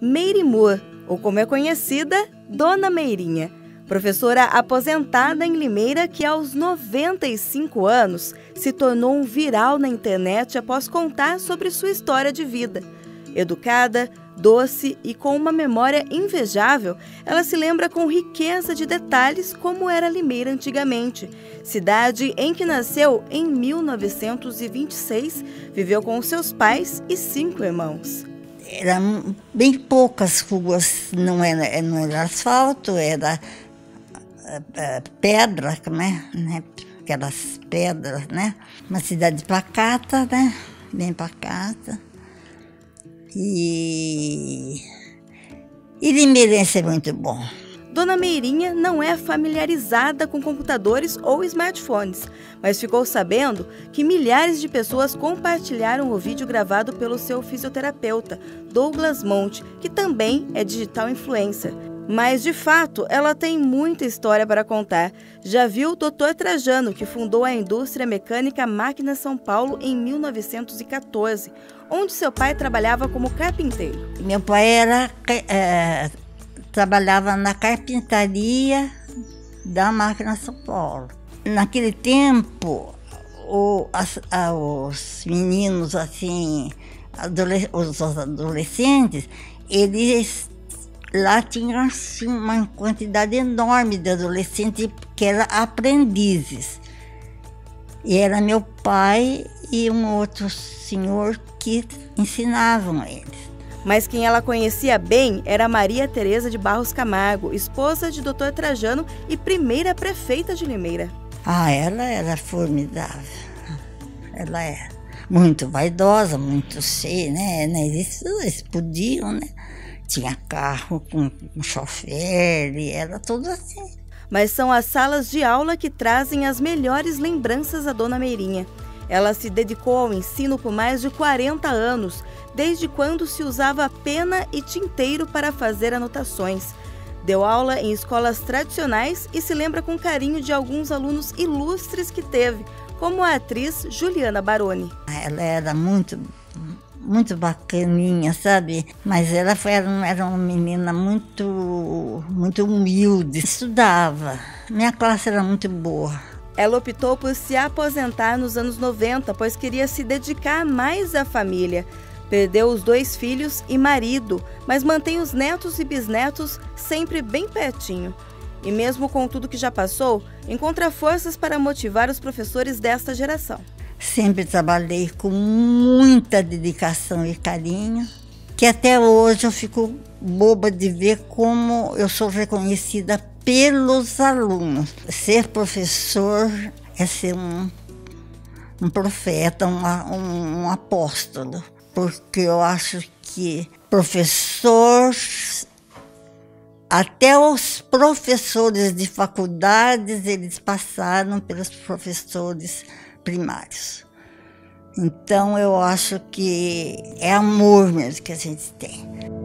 Meire Moore, ou como é conhecida, Dona Meirinha, professora aposentada em Limeira que aos 95 anos se tornou um viral na internet após contar sobre sua história de vida. Educada, doce e com uma memória invejável, ela se lembra com riqueza de detalhes como era Limeira antigamente, cidade em que nasceu em 1926, viveu com seus pais e cinco irmãos. Eram bem poucas ruas, não era, não era asfalto, era uh, pedra, né? né? Aquelas pedras, né? Uma cidade pacata, né? Bem pacata. E, e Limeirense é muito bom. Dona Meirinha não é familiarizada com computadores ou smartphones, mas ficou sabendo que milhares de pessoas compartilharam o vídeo gravado pelo seu fisioterapeuta, Douglas Monte, que também é digital influencer. Mas, de fato, ela tem muita história para contar. Já viu o Dr. Trajano, que fundou a indústria mecânica Máquina São Paulo em 1914, onde seu pai trabalhava como carpinteiro. Meu pai era, é, trabalhava na carpintaria da Máquina São Paulo. Naquele tempo, o, as, a, os meninos, assim, os adolescentes, eles lá tinha assim, uma quantidade enorme de adolescentes que eram aprendizes. E era meu pai e um outro senhor que ensinavam eles. Mas quem ela conhecia bem era Maria Teresa de Barros Camargo, esposa de Dr. Trajano e primeira prefeita de Limeira. Ah, ela era formidável. Ela era muito vaidosa, muito cheia, né? Eles, eles podiam, né? Tinha carro com, com chofer, e era tudo assim. Mas são as salas de aula que trazem as melhores lembranças à Dona Meirinha. Ela se dedicou ao ensino por mais de 40 anos, desde quando se usava pena e tinteiro para fazer anotações. Deu aula em escolas tradicionais e se lembra com carinho de alguns alunos ilustres que teve, como a atriz Juliana Baroni. Ela era muito muito bacaninha, sabe? Mas ela foi, era uma menina muito, muito humilde, estudava. Minha classe era muito boa. Ela optou por se aposentar nos anos 90, pois queria se dedicar mais à família. Perdeu os dois filhos e marido, mas mantém os netos e bisnetos sempre bem pertinho. E mesmo com tudo que já passou, encontra forças para motivar os professores desta geração. Sempre trabalhei com muita dedicação e carinho, que até hoje eu fico boba de ver como eu sou reconhecida pelos alunos. Ser professor é ser um, um profeta, um, um, um apóstolo, porque eu acho que professor até os professores de faculdades, eles passaram pelos professores primários. Então eu acho que é amor mesmo que a gente tem.